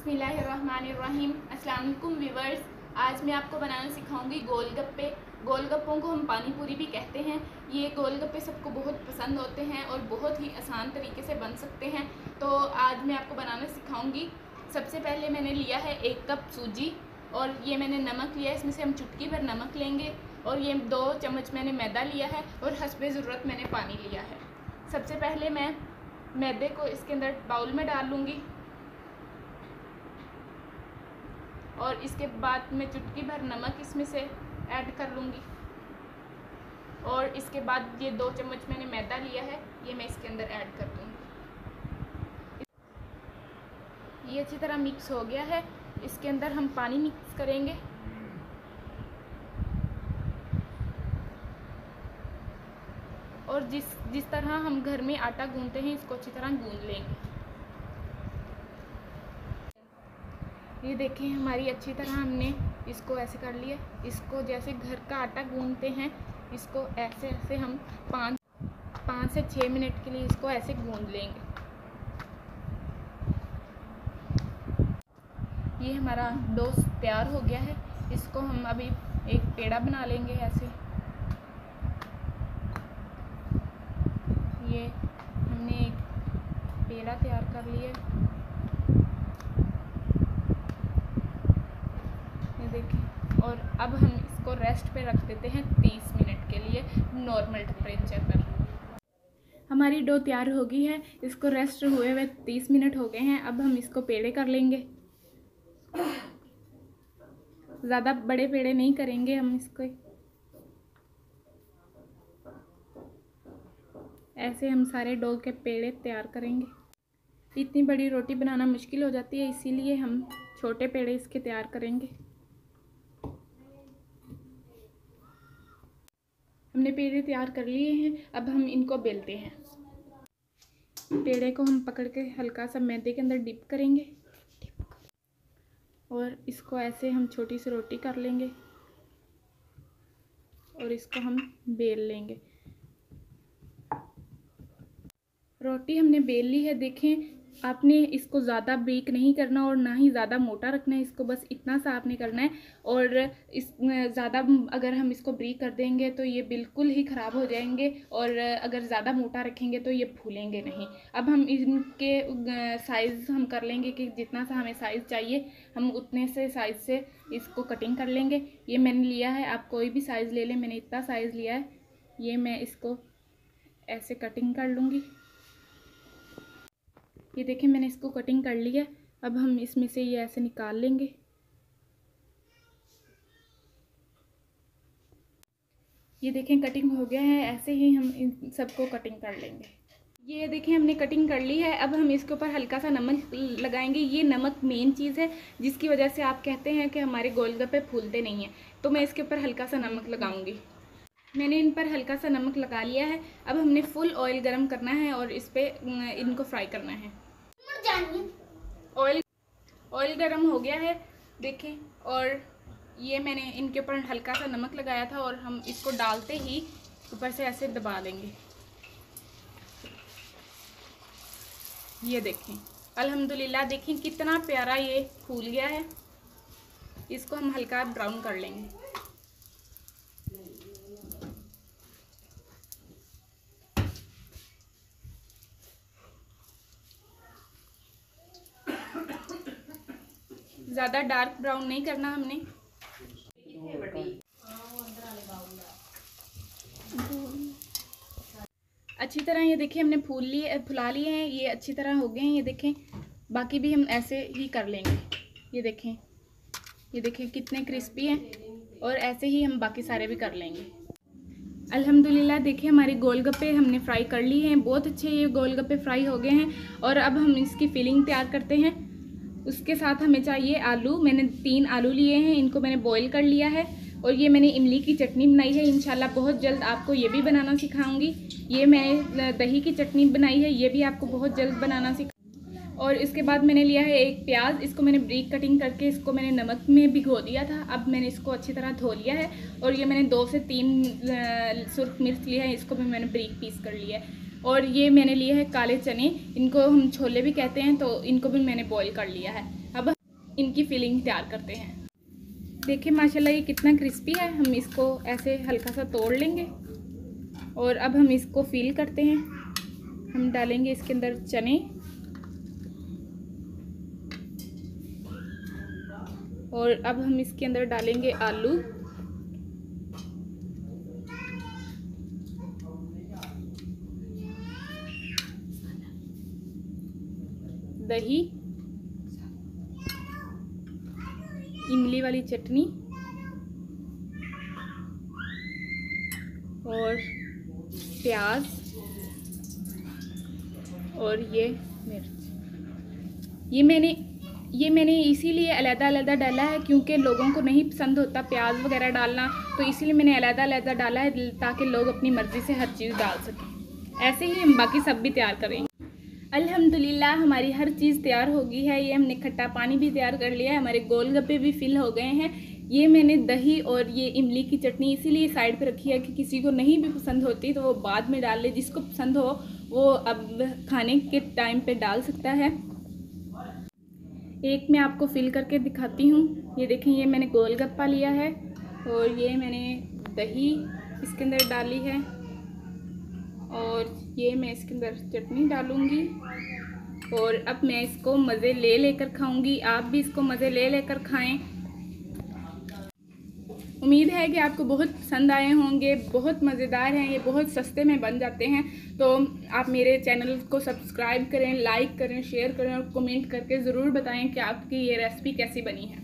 बसमीम अस्सलाम व्यूवर्स आज मैं आपको बनाना सिखाऊँगी गोलगप्पे। गोलगप्पों को हम पानी पूरी भी कहते हैं। ये गोलगप्पे सबको बहुत पसंद होते हैं और बहुत ही आसान तरीके से बन सकते हैं। तो आज मैं आपको बनाना सिखाऊँगी। सबसे पहले मैंने लिया है एक कप सूजी और ये मैंने नमक लिया इसमें से हम चुटकी भर नमक लेंगे और ये दो चम्मच मैंने मैदा लिया है और हसब ज़रूरत मैंने पानी लिया है। सबसे पहले मैं मैदे को इसके अंदर बाउल में डाल लूँगी। और इसके बाद मैं चुटकी भर नमक इसमें से ऐड कर लूँगी। और इसके बाद ये दो चम्मच मैंने मैदा लिया है, ये मैं इसके अंदर ऐड कर दूँगी। ये अच्छी तरह मिक्स हो गया है। इसके अंदर हम पानी मिक्स करेंगे। और जिस जिस तरह हम घर में आटा गूंदते हैं, इसको अच्छी तरह गूंद लेंगे। ये देखें, हमारी अच्छी तरह हमने इसको ऐसे कर लिया। इसको जैसे घर का आटा गूंदते हैं, इसको ऐसे ऐसे हम पाँच पाँच से छः मिनट के लिए इसको ऐसे गूंद लेंगे। ये हमारा डो तैयार हो गया है। इसको हम अभी एक पेड़ा बना लेंगे ऐसे। ये हमने एक पेड़ा तैयार कर लिया ये देखें और अब हम इसको रेस्ट पे रख देते हैं तीस मिनट के लिए नॉर्मल टेम्परेचर पर हमारी डो तैयार हो गई है, इसको रेस्ट हुए हुए तीस मिनट हो गए हैं, अब हम इसको पेड़े कर लेंगे। ज़्यादा बड़े पेड़े नहीं करेंगे हम इसको। ऐसे हम सारे डो के पेड़े तैयार करेंगे। इतनी बड़ी रोटी बनाना मुश्किल हो जाती है, इसीलिए हम छोटे पेड़े इसके तैयार करेंगे। हमने पेड़े तैयार कर लिए हैं, अब हम इनको बेलते हैं। पेड़े को हम पकड़ के हल्का सा मैदे के अंदर डिप करेंगे। और इसको ऐसे हम छोटी सी रोटी कर लेंगे। और इसको हम बेल लेंगे। रोटी हमने बेल ली है, देखें। आपने इसको ज़्यादा ब्रेक नहीं करना और ना ही ज़्यादा मोटा रखना है, इसको बस इतना सा आपने करना है और इस, ज़्यादा अगर हम इसको ब्रेक कर देंगे तो ये बिल्कुल ही ख़राब हो जाएँगे और अगर ज़्यादा मोटा रखेंगे तो ये फूलेंगे नहीं। अब हम इनके साइज़ हम कर लेंगे कि जितना सा हमें साइज़ चाहिए, हम उतने से साइज़ से इसको कटिंग कर लेंगे। ये मैंने लिया है, आप कोई भी साइज़ ले लें, मैंने इतना साइज़ लिया है, ये मैं इसको ऐसे कटिंग कर लूँगी। ये देखें मैंने इसको कटिंग कर लिया अब हम इसमें से ये ऐसे निकाल लेंगे। ये देखें कटिंग हो गया है। ऐसे ही हम इन सबको कटिंग कर लेंगे। ये देखें, हमने कटिंग कर ली है। अब हम इसके ऊपर हल्का सा नमक लगाएँगे। ये नमक मेन चीज़ है, जिसकी वजह से आप कहते हैं कि हमारे गोलगप्पे फूलते नहीं हैं। तो मैं इसके ऊपर हल्का सा नमक लगाऊँगी। मैंने इन पर हल्का सा नमक लगा लिया है। अब हमने फुल ऑयल गरम करना है और इस पर इनको फ्राई करना है। ऑयल ऑयल गरम हो गया है देखें। और ये मैंने इनके ऊपर हल्का सा नमक लगाया था और हम इसको डालते ही ऊपर से ऐसे दबा देंगे। ये देखें। अल्हम्दुलिल्लाह देखें कितना प्यारा ये फूल गया है। इसको हम हल्का ब्राउन कर लेंगे। ज़्यादा डार्क ब्राउन नहीं करना हमने। अच्छी तरह ये देखें, हमने फूल लिए फुला लिए हैं, ये अच्छी तरह हो गए हैं, ये देखें। बाकी भी हम ऐसे ही कर लेंगे। ये देखें ये देखें कितने क्रिस्पी हैं, और ऐसे ही हम बाकी सारे भी कर लेंगे। अल्हम्दुलिल्लाह देखिए हमारे गोलगप्पे हमने फ्राई कर लिए हैं। बहुत अच्छे ये गोलगप्पे फ्राई हो गए हैं, और अब हम इसकी फिलिंग तैयार करते हैं। उसके साथ हमें चाहिए आलू। मैंने तीन आलू लिए हैं, इनको मैंने बॉईल कर लिया है और ये मैंने इमली की चटनी बनाई है। इंशाल्लाह बहुत जल्द आपको ये भी बनाना सिखाऊँगी। ये मैंने दही की चटनी बनाई है, ये भी आपको बहुत जल्द बनाना सिखा और इसके बाद मैंने लिया है एक प्याज। इसको मैंने ब्रीक कटिंग करके इसको मैंने नमक में भिगो दिया था। अब मैंने इसको अच्छी तरह धो लिया है और ये मैंने दो से तीन सुर्ख मिर्च लिया है, इसको भी मैंने ब्रीक पीस कर लिया है। और ये मैंने लिए है काले चने। इनको हम छोले भी कहते हैं तो इनको भी मैंने बॉईल कर लिया है। अब इनकी फिलिंग तैयार करते हैं। देखिए, माशाल्लाह, ये कितना क्रिस्पी है। हम इसको ऐसे हल्का सा तोड़ लेंगे। और अब हम इसको फील करते हैं। हम डालेंगे इसके अंदर चने। और अब हम इसके अंदर डालेंगे आलू। दही इमली वाली चटनी और प्याज और ये मिर्च। ये मैंने ये मैंने इसीलिए अलहदा अलहदा डाला है क्योंकि लोगों को नहीं पसंद होता प्याज वगैरह डालना तो इसीलिए मैंने अलहदा अलहदा डाला है ताकि लोग अपनी मर्ज़ी से हर चीज़ डाल सकें। ऐसे ही हम बाकी सब भी तैयार करेंगे। अल्हम्दुलिल्लाह, हमारी हर चीज़ तैयार हो गई है। ये हमने खट्टा पानी भी तैयार कर लिया है। हमारे गोलगप्पे भी फिल हो गए हैं। ये मैंने दही और ये इमली की चटनी इसीलिए साइड पे रखी है कि किसी को नहीं भी पसंद होती तो वो बाद में डाल ले। जिसको पसंद हो, वो अब खाने के टाइम पे डाल सकता है। एक मैं आपको फिल करके दिखाती हूँ। ये देखें, ये मैंने गोलगप्पा लिया है और ये मैंने दही इसके अंदर डाली है। और ये मैं इसके अंदर चटनी डालूँगी। और अब मैं इसको मज़े ले लेकर खाऊँगी। आप भी इसको मज़े ले लेकर खाएँ। उम्मीद है कि आपको बहुत पसंद आए होंगे, बहुत मज़ेदार हैं, ये बहुत सस्ते में बन जाते हैं। तो आप मेरे चैनल को सब्सक्राइब करें, लाइक करें, शेयर करें और कमेंट करके ज़रूर बताएँ कि आपकी ये रेसिपी कैसी बनी है।